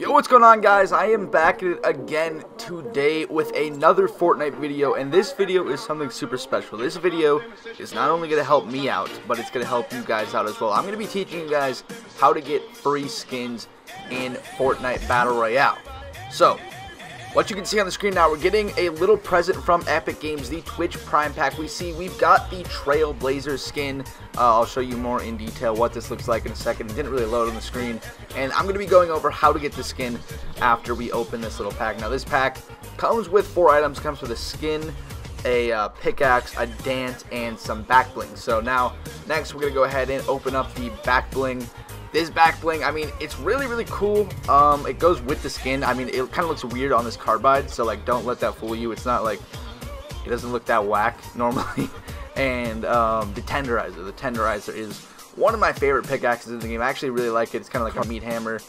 Yo, what's going on guys? I am back at it again today with another Fortnite video, and this video is something super special. This video is not only going to help me out, but it's going to help you guys out as well. I'm going to be teaching you guys how to get free skins in Fortnite Battle Royale. So, what you can see on the screen now, we're getting a little present from Epic Games, the Twitch Prime Pack. We see we've got the Trailblazer skin. Uh, I'll show you more in detail what this looks like in a second. It didn't really load on the screen. And I'm going to be going over how to get the skin after we open this little pack. Now, this pack comes with four items. comes with a skin, a uh, pickaxe, a dance, and some back bling. So now, next we're going to go ahead and open up the back bling. This back bling, I mean, it's really, really cool. Um, it goes with the skin. I mean, it kind of looks weird on this carbide, so, like, don't let that fool you. It's not, like, it doesn't look that whack normally. and um, the tenderizer. The tenderizer is one of my favorite pickaxes in the game. I actually really like it. It's kind of like a meat hammer.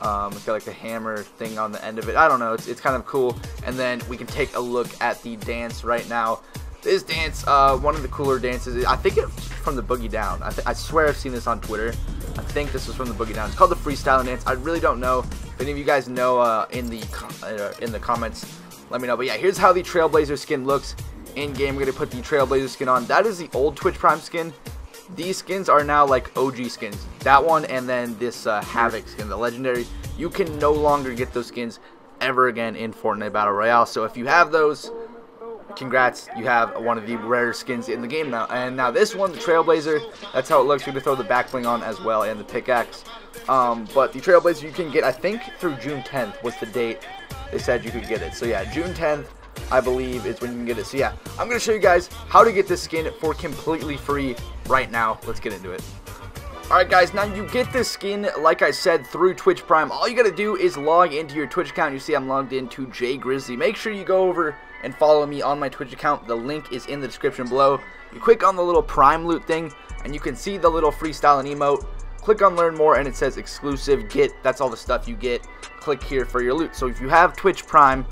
Um, it's got like a hammer thing on the end of it. I don't know. It's, it's kind of cool. And then we can take a look at the dance right now. This dance, uh, one of the cooler dances. I think it's from the Boogie Down. I, I swear I've seen this on Twitter. I think this was from the Boogie Down. It's called the Freestyle Dance. I really don't know. If any of you guys know uh, in the uh, in the comments, let me know. But yeah, here's how the Trailblazer skin looks in game. We're gonna put the Trailblazer skin on. That is the old Twitch Prime skin. These skins are now like OG skins. That one and then this uh, Havoc skin, the legendary. You can no longer get those skins ever again in Fortnite Battle Royale. So if you have those, congrats, you have one of the rare skins in the game now. And now this one, the Trailblazer, that's how it looks. You can throw the back bling on as well and the pickaxe. Um, but the Trailblazer you can get, I think, through June 10th was the date they said you could get it. So yeah, June 10th, I believe, is when you can get it. So yeah, I'm going to show you guys how to get this skin for completely free right now. Let's get into it. Alright guys, now you get this skin, like I said, through Twitch Prime. All you gotta do is log into your Twitch account. You see I'm logged into Jay Grizzly. Make sure you go over and follow me on my Twitch account. The link is in the description below. You click on the little Prime loot thing, and you can see the little freestyle and emote. Click on learn more, and it says exclusive get. That's all the stuff you get. Click here for your loot. So if you have Twitch Prime,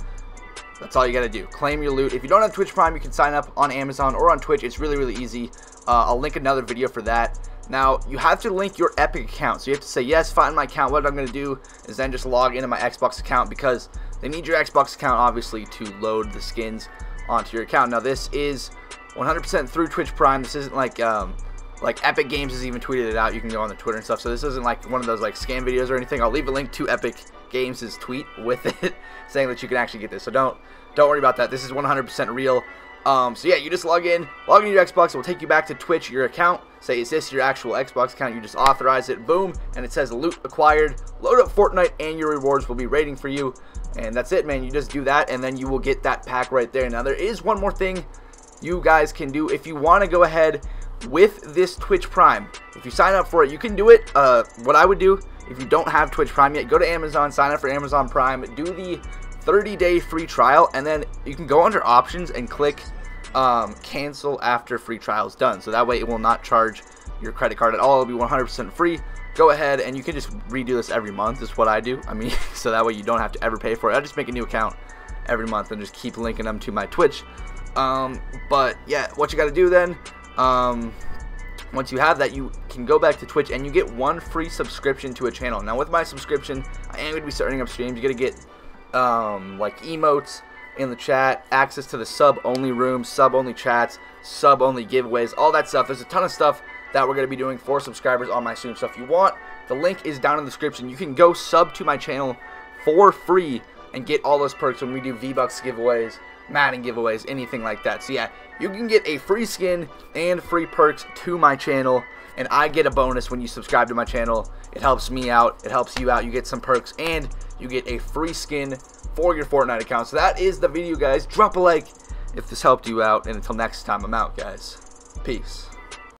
that's all you gotta do. Claim your loot. If you don't have Twitch Prime, you can sign up on Amazon or on Twitch. It's really, really easy. Uh, I'll link another video for that. Now, you have to link your Epic account. So you have to say, yes, find my account. What I'm going to do is then just log into my Xbox account because they need your Xbox account, obviously, to load the skins onto your account. Now, this is 100% through Twitch Prime. This isn't like um, like Epic Games has even tweeted it out. You can go on the Twitter and stuff. So this isn't like one of those like scam videos or anything. I'll leave a link to Epic Games' tweet with it saying that you can actually get this. So don't don't worry about that. This is 100% real. Um, so yeah, you just log in, log into your Xbox, it will take you back to Twitch, your account, say is this your actual Xbox account, you just authorize it, boom, and it says loot acquired, load up Fortnite, and your rewards will be waiting for you, and that's it, man, you just do that, and then you will get that pack right there. Now, there is one more thing you guys can do if you want to go ahead with this Twitch Prime. If you sign up for it, you can do it, uh, what I would do, if you don't have Twitch Prime yet, go to Amazon, sign up for Amazon Prime, do the 30 day free trial and then you can go under options and click um, cancel after free trial is done. So that way it will not charge your credit card at all. It'll be 100% free. Go ahead and you can just redo this every month is what I do. I mean, so that way you don't have to ever pay for it. I just make a new account every month and just keep linking them to my Twitch. Um, but yeah, what you got to do then, um, once you have that, you can go back to Twitch and you get one free subscription to a channel. Now with my subscription, I am going to be starting up streams. You're going to get um, like emotes in the chat, access to the sub-only room, sub-only chats, sub-only giveaways, all that stuff. There's a ton of stuff that we're going to be doing for subscribers on my stream. So if you want, the link is down in the description. You can go sub to my channel for free and get all those perks when we do V-Bucks giveaways, Madden giveaways, anything like that. So yeah, you can get a free skin and free perks to my channel, and I get a bonus when you subscribe to my channel. It helps me out, it helps you out, you get some perks, and you get a free skin for your Fortnite account. So that is the video, guys. Drop a like if this helped you out, and until next time, I'm out, guys. Peace.